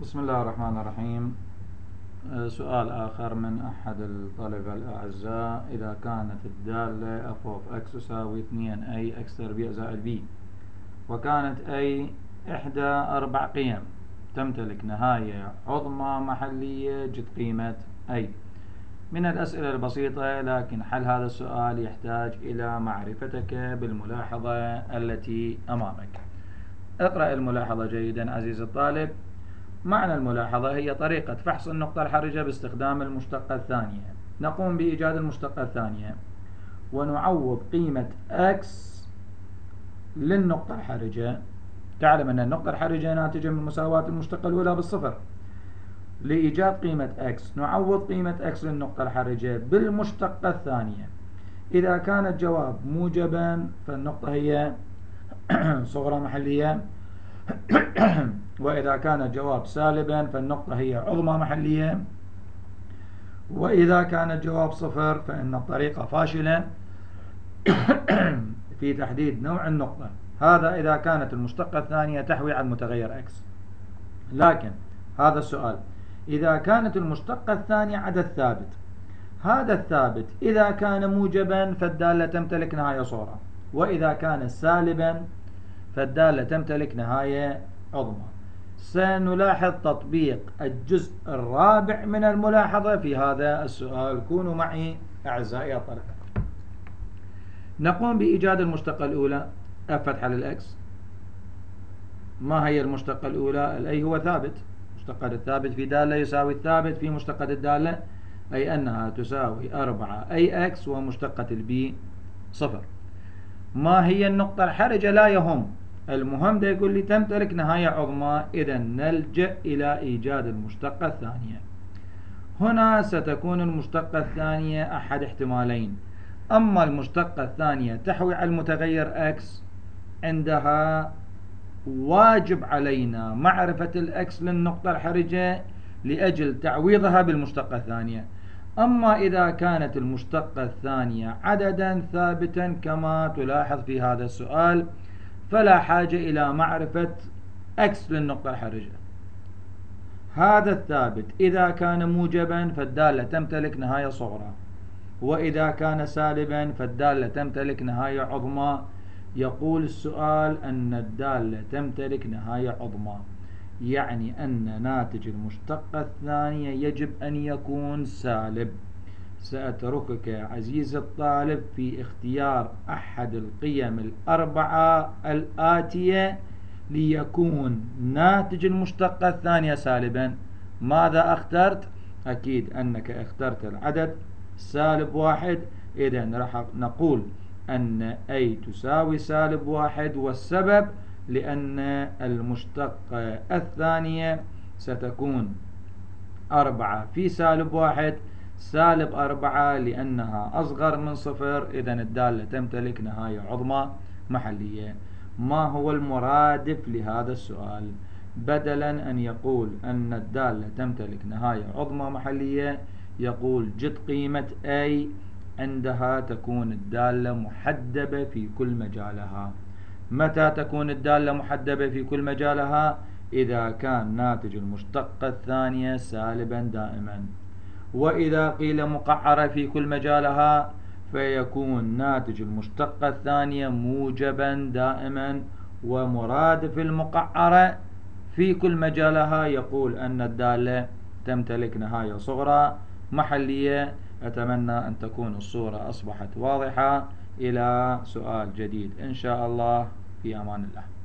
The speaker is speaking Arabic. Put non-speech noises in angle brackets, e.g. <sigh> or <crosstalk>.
بسم الله الرحمن الرحيم. آه، سؤال آخر من أحد الطلبة الأعزاء. إذا كانت الدالة f of x تساوي 2a x تربيع زائد b. وكانت a إحدى أربع قيم. تمتلك نهاية عظمى محلية جد قيمة a. من الأسئلة البسيطة لكن حل هذا السؤال يحتاج إلى معرفتك بالملاحظة التي أمامك. اقرأ الملاحظة جيدا عزيزي الطالب. معنى الملاحظة هي طريقة فحص النقطة الحرجة باستخدام المشتقة الثانية. نقوم بإيجاد المشتقة الثانية. ونعوض قيمة x للنقطة الحرجة. تعلم أن النقطة الحرجة ناتجة من مساواة المشتقة الأولى بالصفر. لإيجاد قيمة x نعوض قيمة x للنقطة الحرجة بالمشتقة الثانية. إذا كان الجواب موجبا فالنقطة هي <clears throat> صغرى محلية. <coughs> وإذا كان الجواب سالبا فالنقطة هي عظمى محلية وإذا كان الجواب صفر فإن الطريقة فاشلة <coughs> في تحديد نوع النقطة. هذا إذا كانت المشتقة الثانية تحوي على المتغير x. لكن هذا السؤال. إذا كانت المشتقة الثانية عدد ثابت. هذا الثابت إذا كان موجبا فالدالة تمتلك نهاية صورة وإذا كان سالبا فالدالة تمتلك نهاية عظمى. سنلاحظ تطبيق الجزء الرابع من الملاحظة في هذا السؤال. كونوا معي أعزائي الطلبة نقوم بإيجاد المشتقة الأولى. F فتحة لل x ما هي المشتقة الأولى؟ ال a هو ثابت. مشتقة الثابت في دالة يساوي الثابت في مشتقة الدالة أي أنها تساوي أربعة. a x ومشتقة ال b صفر. ما هي النقطة الحرجة؟ لا يهم. المهم ده يقول لي تمتلك نهاية عظمى إذا نلجأ إلى إيجاد المشتقة الثانية. هنا ستكون المشتقة الثانية أحد احتمالين. أما المشتقة الثانية تحوي على المتغير x عندها واجب علينا معرفة الأكس للنقطة الحرجة لأجل تعويضها بالمشتقة الثانية. أما إذا كانت المشتقة الثانية عددا ثابتا كما تلاحظ في هذا السؤال فلا حاجة إلى معرفة x للنقطة الحرجة. هذا الثابت إذا كان موجبا فالدالة تمتلك نهاية صغرى. وإذا كان سالبا فالدالة تمتلك نهاية عظمى. يقول السؤال أن الدالة تمتلك نهاية عظمى يعني أن ناتج المشتقة الثانية يجب أن يكون سالب. سأتركك عزيزي الطالب في اختيار أحد القيم الأربعة الآتية ليكون ناتج المشتقة الثانية سالبا. ماذا أخترت؟ أكيد أنك اخترت العدد سالب واحد. إذا راح نقول أن أي تساوي سالب واحد والسبب لأن المشتقة الثانية ستكون أربعة في سالب واحد. سالب أربعة لأنها أصغر من صفر. إذا الدالة تمتلك نهاية عظمى محلية. ما هو المرادف لهذا السؤال؟ بدلا أن يقول أن الدالة تمتلك نهاية عظمى محلية يقول جد قيمة A عندها تكون الدالة محدبة في كل مجالها. متى تكون الدالة محدبة في كل مجالها؟ إذا كان ناتج المشتقة الثانية سالبا دائما. وإذا قيل مقعرة في كل مجالها فيكون ناتج المشتقة الثانية موجبا دائما ومرادف المقعرة في كل مجالها يقول أن الدالة تمتلك نهاية صغرى محلية. أتمنى أن تكون الصورة أصبحت واضحة. إلى سؤال جديد إن شاء الله. في أمان الله.